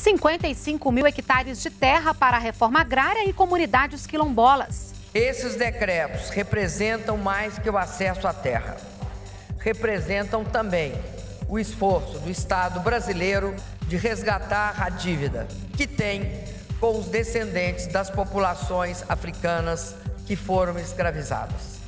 55 mil hectares de terra para a reforma agrária e comunidades quilombolas. Esses decretos representam mais que o acesso à terra. Representam também o esforço do Estado brasileiro de resgatar a dívida que tem com os descendentes das populações africanas que foram escravizadas.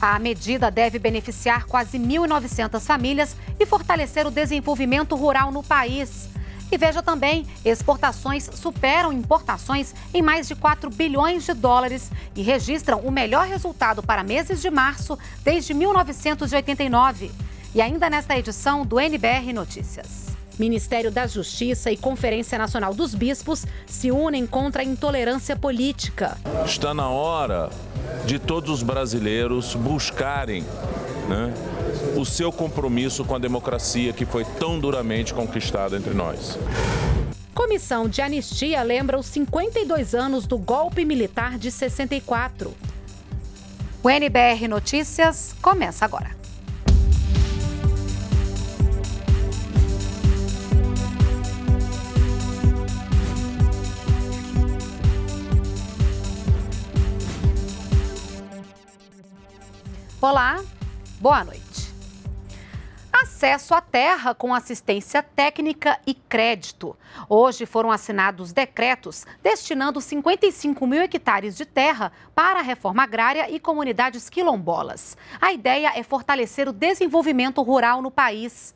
A medida deve beneficiar quase 1.900 famílias e fortalecer o desenvolvimento rural no país. E veja também, exportações superam importações em mais de 4 bilhões de dólares e registram o melhor resultado para meses de março desde 1989. E ainda nesta edição do NBR Notícias. Ministério da Justiça e Conferência Nacional dos Bispos se unem contra a intolerância política. Está na hora de todos os brasileiros buscarem né, o seu compromisso com a democracia que foi tão duramente conquistada entre nós. Comissão de Anistia lembra os 52 anos do golpe militar de 64. O NBR Notícias começa agora. Olá, boa noite. Acesso à terra com assistência técnica e crédito. Hoje foram assinados decretos destinando 55 mil hectares de terra para a reforma agrária e comunidades quilombolas. A ideia é fortalecer o desenvolvimento rural no país.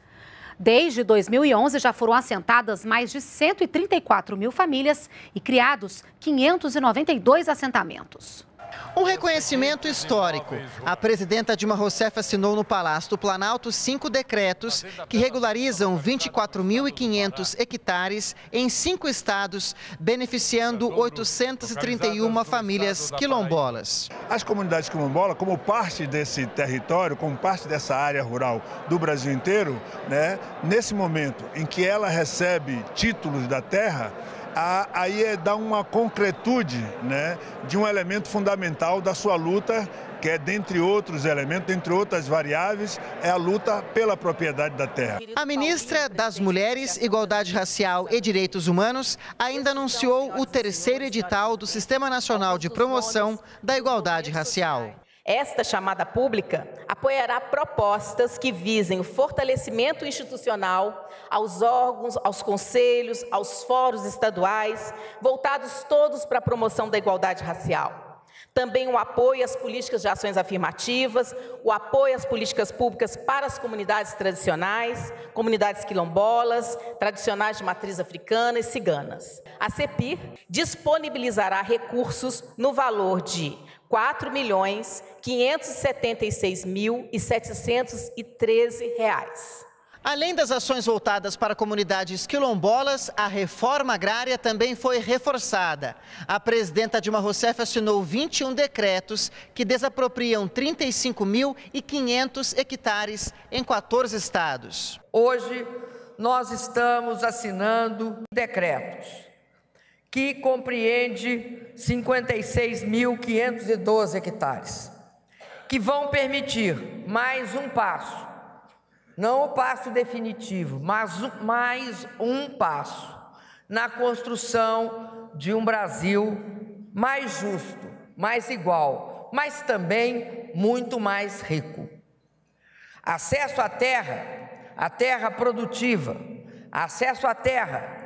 Desde 2011 já foram assentadas mais de 134 mil famílias e criados 592 assentamentos. Um reconhecimento histórico. A presidenta Dilma Rousseff assinou no Palácio do Planalto cinco decretos que regularizam 24.500 hectares em cinco estados, beneficiando 831 famílias quilombolas. As comunidades quilombolas, como parte desse território, como parte dessa área rural do Brasil inteiro, né, nesse momento em que ela recebe títulos da terra, aí é dar uma concretude né, de um elemento fundamental da sua luta, que é, dentre outros elementos, dentre outras variáveis, é a luta pela propriedade da terra. A ministra das Mulheres, Igualdade Racial e Direitos Humanos ainda anunciou o terceiro edital do Sistema Nacional de Promoção da Igualdade Racial. Esta chamada pública apoiará propostas que visem o fortalecimento institucional aos órgãos, aos conselhos, aos fóruns estaduais, voltados todos para a promoção da igualdade racial. Também o apoio às políticas de ações afirmativas, o apoio às políticas públicas para as comunidades tradicionais, comunidades quilombolas, tradicionais de matriz africana e ciganas. A CEPIR disponibilizará recursos no valor de 4 milhões 576 mil e 713 reais. Além das ações voltadas para comunidades quilombolas, a reforma agrária também foi reforçada. A presidenta Dilma Rousseff assinou 21 decretos que desapropriam 35.500 hectares em 14 estados. Hoje, nós estamos assinando decretos que compreende 56.512 hectares, que vão permitir mais um passo, não o passo definitivo, mas mais um passo na construção de um Brasil mais justo, mais igual, mas também muito mais rico. Acesso à terra, à terra produtiva, acesso à terra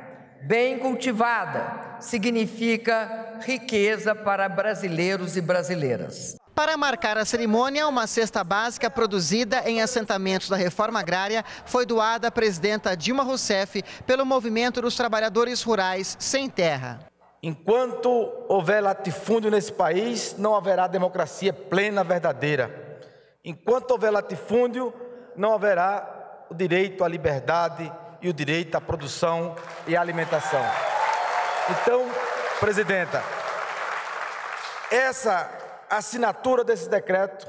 bem cultivada, significa riqueza para brasileiros e brasileiras. Para marcar a cerimônia, uma cesta básica produzida em assentamentos da reforma agrária foi doada à presidenta Dilma Rousseff pelo Movimento dos Trabalhadores Rurais Sem Terra. Enquanto houver latifúndio nesse país, não haverá democracia plena, verdadeira. Enquanto houver latifúndio, não haverá o direito à liberdade e o direito à produção e à alimentação. Então, presidenta, essa assinatura desse decreto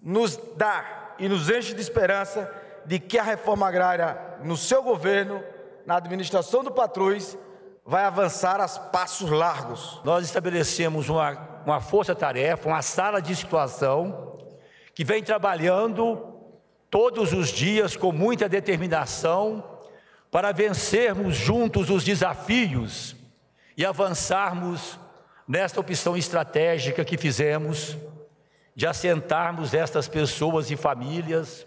nos dá e nos enche de esperança de que a reforma agrária no seu governo, na administração do Patrus, vai avançar a passos largos. Nós estabelecemos uma, uma força-tarefa, uma sala de situação, que vem trabalhando todos os dias com muita determinação para vencermos juntos os desafios e avançarmos nesta opção estratégica que fizemos de assentarmos estas pessoas e famílias.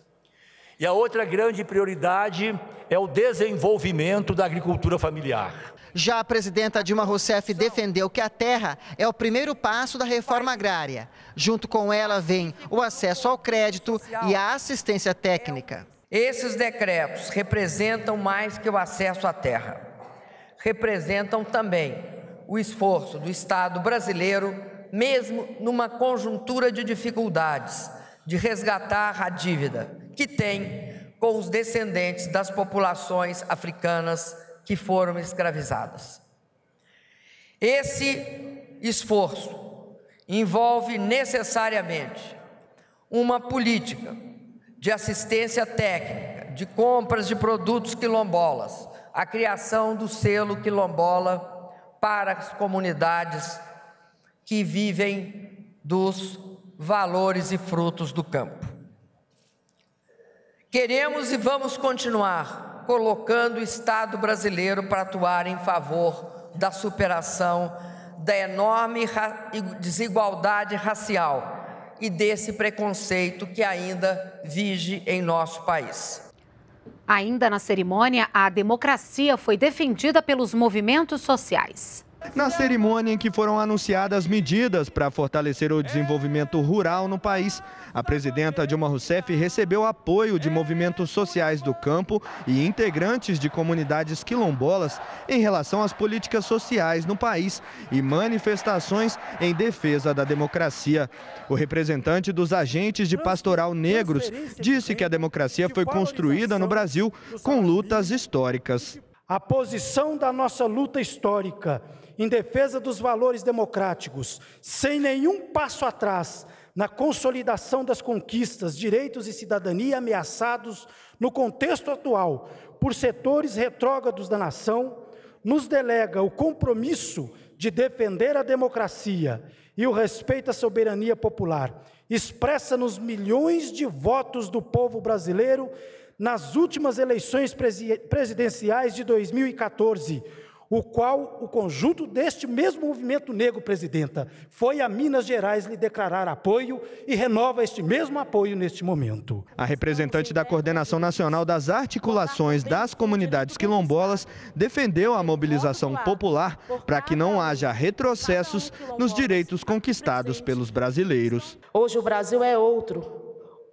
E a outra grande prioridade é o desenvolvimento da agricultura familiar. Já a presidenta Dilma Rousseff defendeu que a terra é o primeiro passo da reforma agrária. Junto com ela vem o acesso ao crédito e a assistência técnica. Esses decretos representam mais que o acesso à terra. Representam também o esforço do Estado brasileiro, mesmo numa conjuntura de dificuldades, de resgatar a dívida que tem com os descendentes das populações africanas que foram escravizadas. Esse esforço envolve necessariamente uma política de assistência técnica, de compras de produtos quilombolas, a criação do selo quilombola para as comunidades que vivem dos valores e frutos do campo. Queremos e vamos continuar colocando o Estado brasileiro para atuar em favor da superação da enorme desigualdade racial e desse preconceito que ainda vige em nosso país. Ainda na cerimônia, a democracia foi defendida pelos movimentos sociais. Na cerimônia em que foram anunciadas medidas para fortalecer o desenvolvimento rural no país, a presidenta Dilma Rousseff recebeu apoio de movimentos sociais do campo e integrantes de comunidades quilombolas em relação às políticas sociais no país e manifestações em defesa da democracia. O representante dos agentes de pastoral negros disse que a democracia foi construída no Brasil com lutas históricas. A posição da nossa luta histórica em defesa dos valores democráticos, sem nenhum passo atrás na consolidação das conquistas, direitos e cidadania ameaçados no contexto atual por setores retrógrados da nação, nos delega o compromisso de defender a democracia e o respeito à soberania popular, expressa nos milhões de votos do povo brasileiro nas últimas eleições presidenciais de 2014 o qual o conjunto deste mesmo movimento negro, presidenta, foi a Minas Gerais lhe declarar apoio e renova este mesmo apoio neste momento. A representante da Coordenação Nacional das Articulações das Comunidades Quilombolas defendeu a mobilização popular para que não haja retrocessos nos direitos conquistados pelos brasileiros. Hoje o Brasil é outro.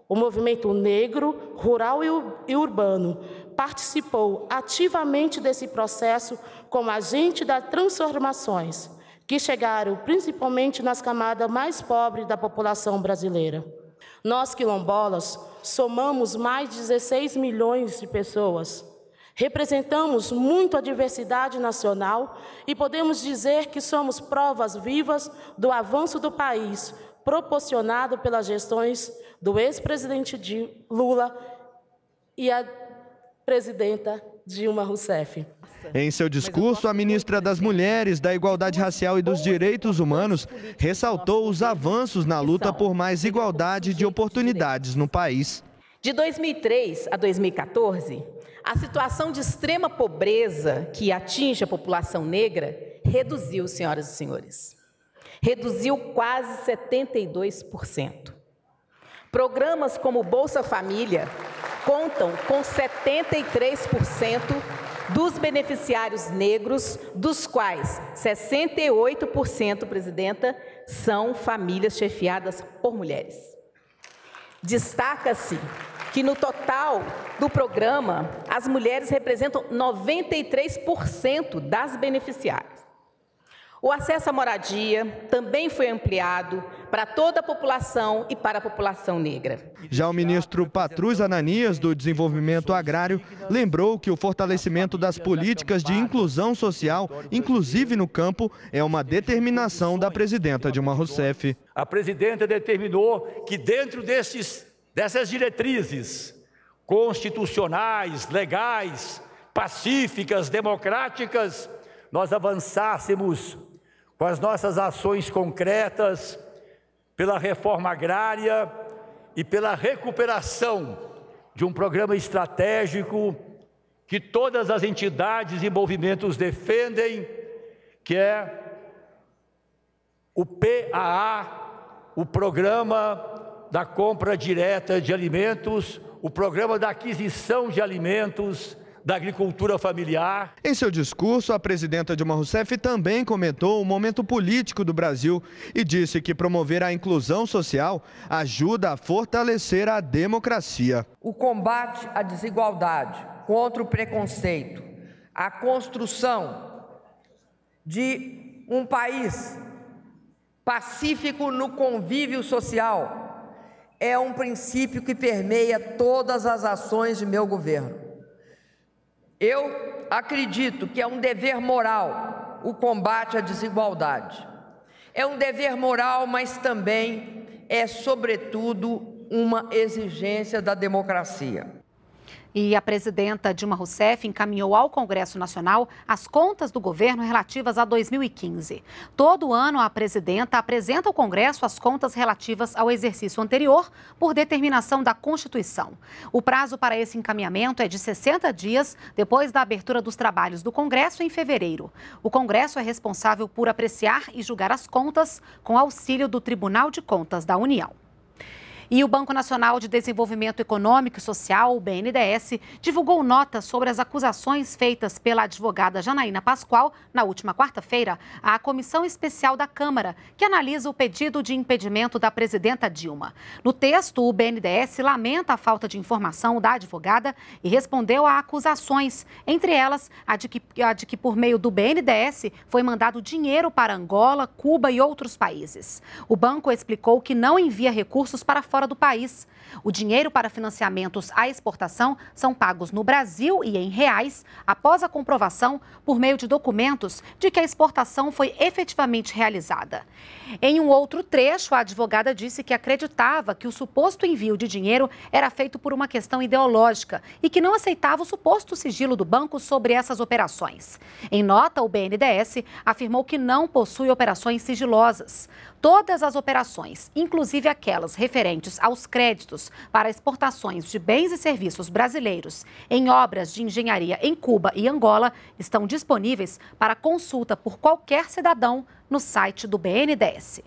O movimento negro, rural e urbano participou ativamente desse processo como agente das transformações que chegaram principalmente nas camadas mais pobres da população brasileira. Nós, quilombolas, somamos mais de 16 milhões de pessoas. Representamos muito a diversidade nacional e podemos dizer que somos provas vivas do avanço do país, proporcionado pelas gestões do ex-presidente Lula e a presidenta Dilma Rousseff. Em seu discurso, a ministra das Mulheres, da Igualdade Racial e dos Direitos Humanos ressaltou os avanços na luta por mais igualdade de oportunidades no país. De 2003 a 2014, a situação de extrema pobreza que atinge a população negra reduziu, senhoras e senhores. Reduziu quase 72%. Programas como Bolsa Família contam com 73% dos beneficiários negros, dos quais 68%, presidenta, são famílias chefiadas por mulheres. Destaca-se que no total do programa, as mulheres representam 93% das beneficiárias. O acesso à moradia também foi ampliado para toda a população e para a população negra. Já o ministro Patrus Ananias, do Desenvolvimento Agrário, lembrou que o fortalecimento das políticas de inclusão social, inclusive no campo, é uma determinação da presidenta Dilma Rousseff. A presidenta determinou que dentro desses, dessas diretrizes constitucionais, legais, pacíficas, democráticas, nós avançássemos com as nossas ações concretas pela reforma agrária e pela recuperação de um programa estratégico que todas as entidades e movimentos defendem, que é o PAA, o Programa da Compra Direta de Alimentos, o Programa da Aquisição de Alimentos, da agricultura familiar. Em seu discurso, a presidenta Dilma Rousseff também comentou o momento político do Brasil e disse que promover a inclusão social ajuda a fortalecer a democracia. O combate à desigualdade, contra o preconceito, a construção de um país pacífico no convívio social é um princípio que permeia todas as ações de meu governo. Eu acredito que é um dever moral o combate à desigualdade. É um dever moral, mas também é, sobretudo, uma exigência da democracia. E a presidenta Dilma Rousseff encaminhou ao Congresso Nacional as contas do governo relativas a 2015. Todo ano, a presidenta apresenta ao Congresso as contas relativas ao exercício anterior, por determinação da Constituição. O prazo para esse encaminhamento é de 60 dias depois da abertura dos trabalhos do Congresso em fevereiro. O Congresso é responsável por apreciar e julgar as contas com auxílio do Tribunal de Contas da União. E o Banco Nacional de Desenvolvimento Econômico e Social, o BNDES, divulgou nota sobre as acusações feitas pela advogada Janaína Pascoal na última quarta-feira à Comissão Especial da Câmara, que analisa o pedido de impedimento da presidenta Dilma. No texto, o BNDES lamenta a falta de informação da advogada e respondeu a acusações, entre elas a de que, a de que por meio do BNDES foi mandado dinheiro para Angola, Cuba e outros países. O banco explicou que não envia recursos para fora fora do país. O dinheiro para financiamentos à exportação são pagos no Brasil e em reais, após a comprovação, por meio de documentos, de que a exportação foi efetivamente realizada. Em um outro trecho, a advogada disse que acreditava que o suposto envio de dinheiro era feito por uma questão ideológica e que não aceitava o suposto sigilo do banco sobre essas operações. Em nota, o BNDES afirmou que não possui operações sigilosas. Todas as operações, inclusive aquelas referentes aos créditos para exportações de bens e serviços brasileiros em obras de engenharia em Cuba e Angola, estão disponíveis para consulta por qualquer cidadão no site do BNDES.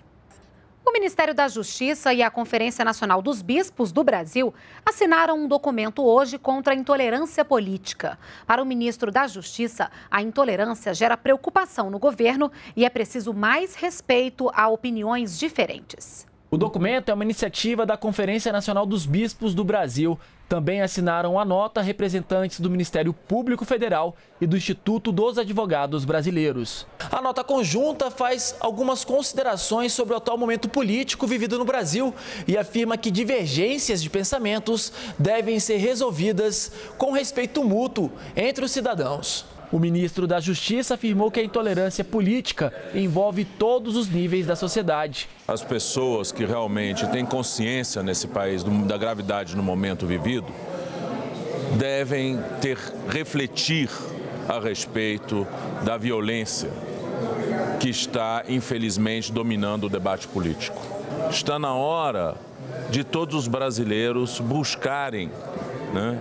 O Ministério da Justiça e a Conferência Nacional dos Bispos do Brasil assinaram um documento hoje contra a intolerância política. Para o ministro da Justiça, a intolerância gera preocupação no governo e é preciso mais respeito a opiniões diferentes. O documento é uma iniciativa da Conferência Nacional dos Bispos do Brasil. Também assinaram a nota representantes do Ministério Público Federal e do Instituto dos Advogados Brasileiros. A nota conjunta faz algumas considerações sobre o atual momento político vivido no Brasil e afirma que divergências de pensamentos devem ser resolvidas com respeito mútuo entre os cidadãos. O ministro da Justiça afirmou que a intolerância política envolve todos os níveis da sociedade. As pessoas que realmente têm consciência nesse país da gravidade no momento vivido devem ter refletir a respeito da violência que está infelizmente dominando o debate político. Está na hora de todos os brasileiros buscarem né,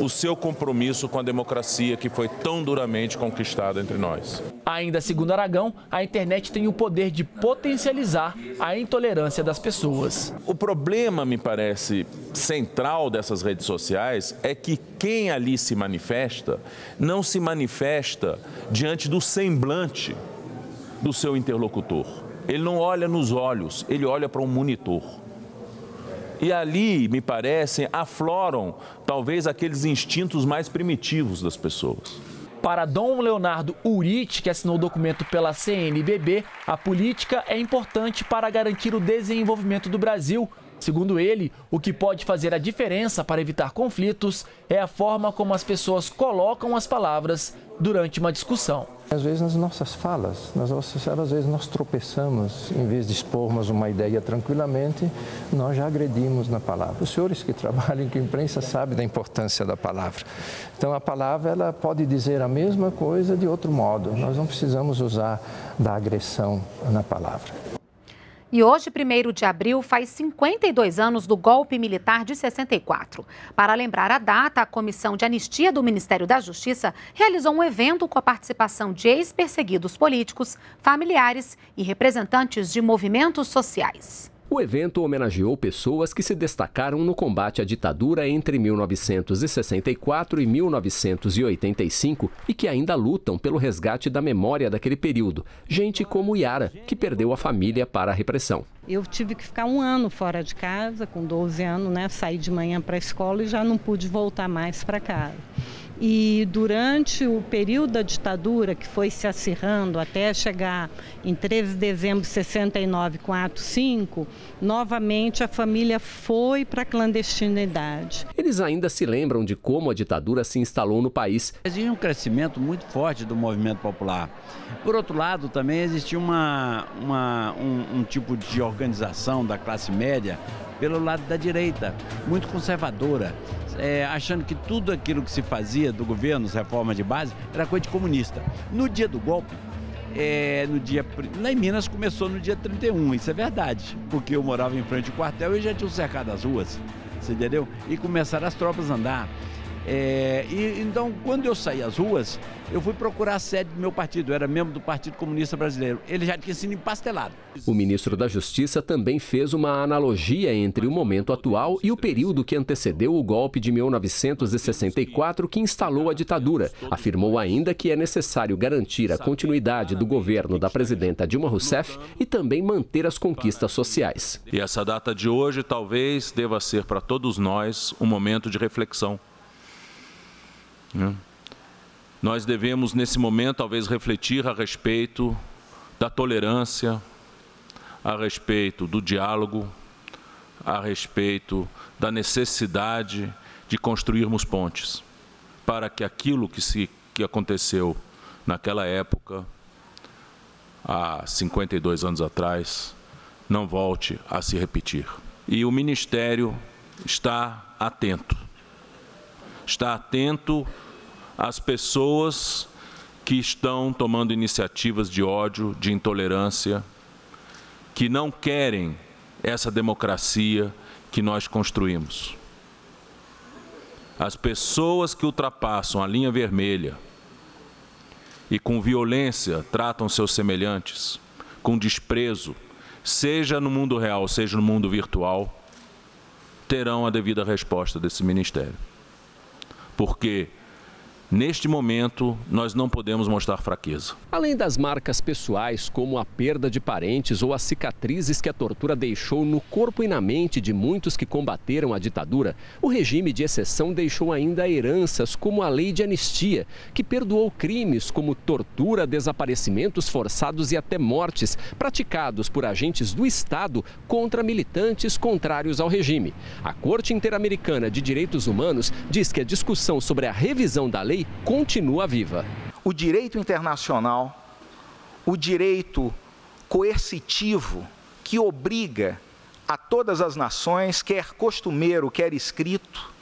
o seu compromisso com a democracia que foi tão duramente conquistada entre nós. Ainda segundo Aragão, a internet tem o poder de potencializar a intolerância das pessoas. O problema, me parece, central dessas redes sociais é que quem ali se manifesta não se manifesta diante do semblante do seu interlocutor. Ele não olha nos olhos, ele olha para um monitor. E ali, me parece, afloram talvez aqueles instintos mais primitivos das pessoas. Para Dom Leonardo Urit, que assinou o documento pela CNBB, a política é importante para garantir o desenvolvimento do Brasil. Segundo ele, o que pode fazer a diferença para evitar conflitos é a forma como as pessoas colocam as palavras durante uma discussão. Às vezes nas nossas falas, nas nossas falas, às vezes nós tropeçamos, em vez de expormos uma ideia tranquilamente, nós já agredimos na palavra. Os senhores que trabalham com imprensa sabem da importância da palavra. Então a palavra ela pode dizer a mesma coisa de outro modo. Nós não precisamos usar da agressão na palavra. E hoje, 1 de abril, faz 52 anos do golpe militar de 64. Para lembrar a data, a Comissão de Anistia do Ministério da Justiça realizou um evento com a participação de ex-perseguidos políticos, familiares e representantes de movimentos sociais. O evento homenageou pessoas que se destacaram no combate à ditadura entre 1964 e 1985 e que ainda lutam pelo resgate da memória daquele período. Gente como Yara, que perdeu a família para a repressão. Eu tive que ficar um ano fora de casa, com 12 anos, né? Saí de manhã para a escola e já não pude voltar mais para casa. E durante o período da ditadura, que foi se acirrando até chegar em 13 de dezembro de 69 com ato 5, novamente a família foi para a clandestinidade. Eles ainda se lembram de como a ditadura se instalou no país. Existe um crescimento muito forte do movimento popular. Por outro lado, também existia uma, uma um, um tipo de organização da classe média pelo lado da direita, muito conservadora, é, achando que tudo aquilo que se fazia do governo, as reformas de base, era coisa de comunista. No dia do golpe, é, no dia. Lá em Minas começou no dia 31, isso é verdade, porque eu morava em frente ao quartel e já tinham cercado as ruas, você entendeu? E começaram as tropas a andar. É, e, então, quando eu saí às ruas, eu fui procurar a sede do meu partido, eu era membro do Partido Comunista Brasileiro. Ele já tinha sido empastelado. O ministro da Justiça também fez uma analogia entre o momento atual e o período que antecedeu o golpe de 1964 que instalou a ditadura. Afirmou ainda que é necessário garantir a continuidade do governo da presidenta Dilma Rousseff e também manter as conquistas sociais. E essa data de hoje talvez deva ser para todos nós um momento de reflexão né? Nós devemos, nesse momento, talvez refletir a respeito da tolerância, a respeito do diálogo, a respeito da necessidade de construirmos pontes para que aquilo que, se, que aconteceu naquela época, há 52 anos atrás, não volte a se repetir. E o Ministério está atento está atento às pessoas que estão tomando iniciativas de ódio, de intolerância, que não querem essa democracia que nós construímos. As pessoas que ultrapassam a linha vermelha e com violência tratam seus semelhantes, com desprezo, seja no mundo real, seja no mundo virtual, terão a devida resposta desse ministério porque Neste momento, nós não podemos mostrar fraqueza. Além das marcas pessoais, como a perda de parentes ou as cicatrizes que a tortura deixou no corpo e na mente de muitos que combateram a ditadura, o regime de exceção deixou ainda heranças como a lei de anistia, que perdoou crimes como tortura, desaparecimentos forçados e até mortes praticados por agentes do Estado contra militantes contrários ao regime. A Corte Interamericana de Direitos Humanos diz que a discussão sobre a revisão da lei lei continua viva. O direito internacional, o direito coercitivo que obriga a todas as nações, quer costumeiro, quer escrito,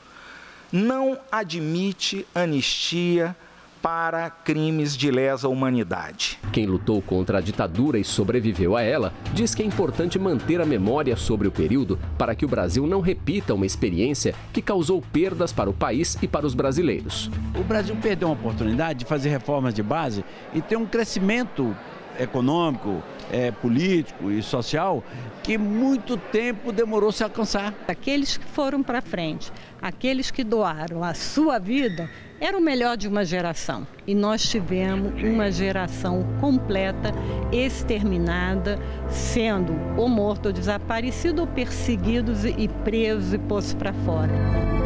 não admite anistia para crimes de lesa humanidade. Quem lutou contra a ditadura e sobreviveu a ela diz que é importante manter a memória sobre o período para que o Brasil não repita uma experiência que causou perdas para o país e para os brasileiros. O Brasil perdeu uma oportunidade de fazer reformas de base e ter um crescimento econômico, é, político e social que muito tempo demorou se alcançar. Aqueles que foram para frente, aqueles que doaram a sua vida, era o melhor de uma geração. E nós tivemos uma geração completa, exterminada, sendo ou morto ou desaparecido, ou perseguidos e presos e postos para fora.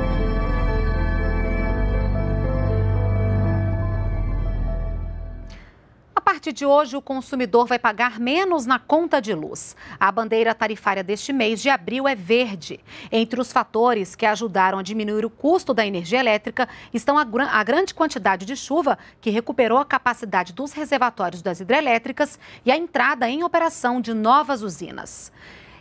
Partir de hoje, o consumidor vai pagar menos na conta de luz. A bandeira tarifária deste mês de abril é verde. Entre os fatores que ajudaram a diminuir o custo da energia elétrica estão a, gr a grande quantidade de chuva, que recuperou a capacidade dos reservatórios das hidrelétricas, e a entrada em operação de novas usinas.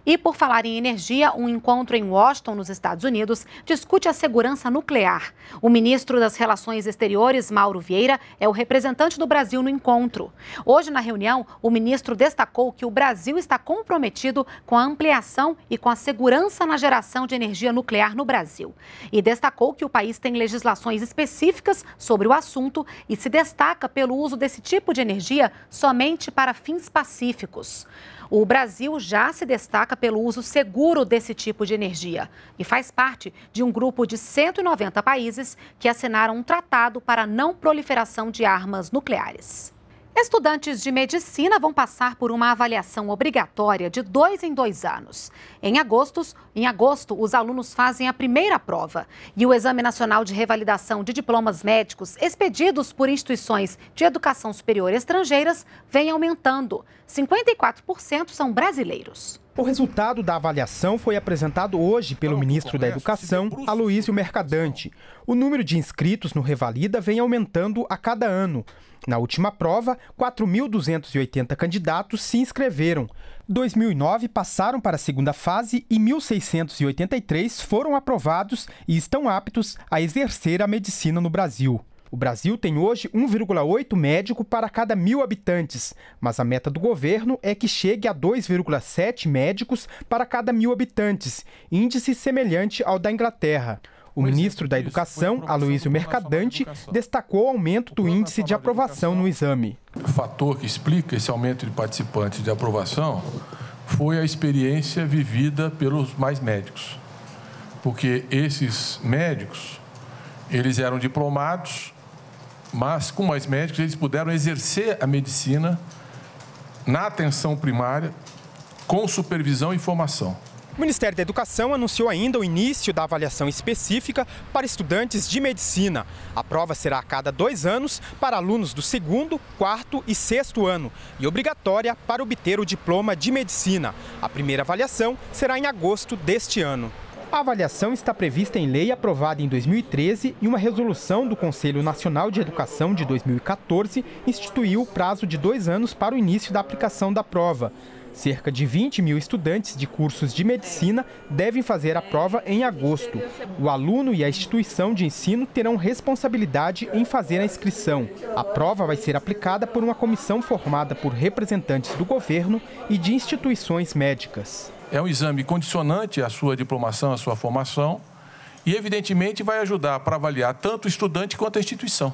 E por falar em energia, um encontro em Washington, nos Estados Unidos, discute a segurança nuclear. O ministro das Relações Exteriores, Mauro Vieira, é o representante do Brasil no encontro. Hoje, na reunião, o ministro destacou que o Brasil está comprometido com a ampliação e com a segurança na geração de energia nuclear no Brasil. E destacou que o país tem legislações específicas sobre o assunto e se destaca pelo uso desse tipo de energia somente para fins pacíficos. O Brasil já se destaca pelo uso seguro desse tipo de energia e faz parte de um grupo de 190 países que assinaram um tratado para não proliferação de armas nucleares. Estudantes de medicina vão passar por uma avaliação obrigatória de dois em dois anos. Em agosto, em agosto, os alunos fazem a primeira prova e o Exame Nacional de Revalidação de Diplomas Médicos expedidos por instituições de educação superior estrangeiras vem aumentando. 54% são brasileiros. O resultado da avaliação foi apresentado hoje pelo ministro da Educação, Aloísio Mercadante. O número de inscritos no Revalida vem aumentando a cada ano. Na última prova, 4.280 candidatos se inscreveram. 2.009 passaram para a segunda fase e 1.683 foram aprovados e estão aptos a exercer a medicina no Brasil. O Brasil tem hoje 1,8 médico para cada mil habitantes, mas a meta do governo é que chegue a 2,7 médicos para cada mil habitantes, índice semelhante ao da Inglaterra. O ministro da Educação, Aloysio Mercadante, destacou o aumento do índice de aprovação no exame. O fator que explica esse aumento de participantes de aprovação foi a experiência vivida pelos mais médicos. Porque esses médicos, eles eram diplomados, mas com mais médicos eles puderam exercer a medicina na atenção primária com supervisão e formação. O Ministério da Educação anunciou ainda o início da avaliação específica para estudantes de medicina. A prova será a cada dois anos para alunos do segundo, quarto e sexto ano e obrigatória para obter o diploma de medicina. A primeira avaliação será em agosto deste ano. A avaliação está prevista em lei aprovada em 2013 e uma resolução do Conselho Nacional de Educação de 2014 instituiu o prazo de dois anos para o início da aplicação da prova. Cerca de 20 mil estudantes de cursos de medicina devem fazer a prova em agosto. O aluno e a instituição de ensino terão responsabilidade em fazer a inscrição. A prova vai ser aplicada por uma comissão formada por representantes do governo e de instituições médicas. É um exame condicionante à sua diplomação, à sua formação, e evidentemente vai ajudar para avaliar tanto o estudante quanto a instituição.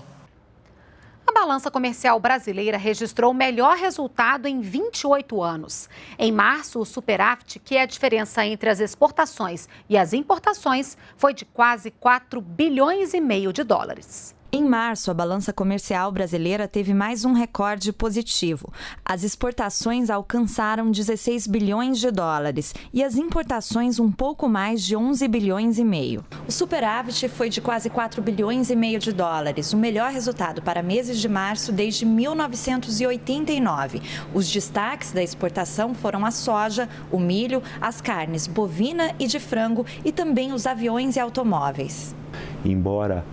A balança comercial brasileira registrou o melhor resultado em 28 anos. Em março, o superávit, que é a diferença entre as exportações e as importações, foi de quase 4 bilhões e meio de dólares. Em março, a balança comercial brasileira teve mais um recorde positivo. As exportações alcançaram 16 bilhões de dólares e as importações um pouco mais de 11 bilhões e meio. O superávit foi de quase 4 bilhões e meio de dólares, o melhor resultado para meses de março desde 1989. Os destaques da exportação foram a soja, o milho, as carnes bovina e de frango e também os aviões e automóveis. Embora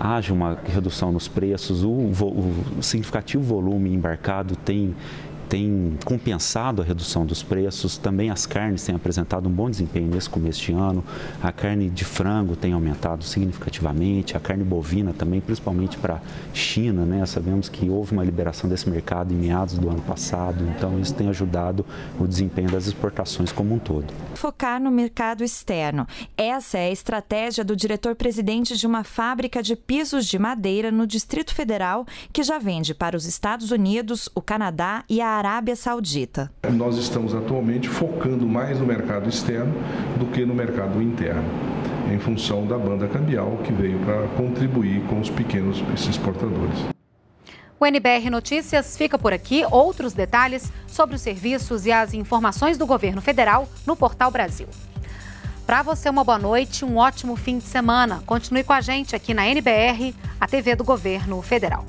haja uma redução nos preços, o, o significativo volume embarcado tem tem compensado a redução dos preços. Também as carnes têm apresentado um bom desempenho nesse começo de ano. A carne de frango tem aumentado significativamente, a carne bovina também, principalmente para China. Né? Sabemos que houve uma liberação desse mercado em meados do ano passado, então isso tem ajudado o desempenho das exportações como um todo. Focar no mercado externo. Essa é a estratégia do diretor-presidente de uma fábrica de pisos de madeira no Distrito Federal, que já vende para os Estados Unidos, o Canadá e a Arábia Saudita. Nós estamos atualmente focando mais no mercado externo do que no mercado interno, em função da banda cambial que veio para contribuir com os pequenos exportadores. O NBR Notícias fica por aqui. Outros detalhes sobre os serviços e as informações do governo federal no Portal Brasil. Para você, uma boa noite, um ótimo fim de semana. Continue com a gente aqui na NBR, a TV do Governo Federal.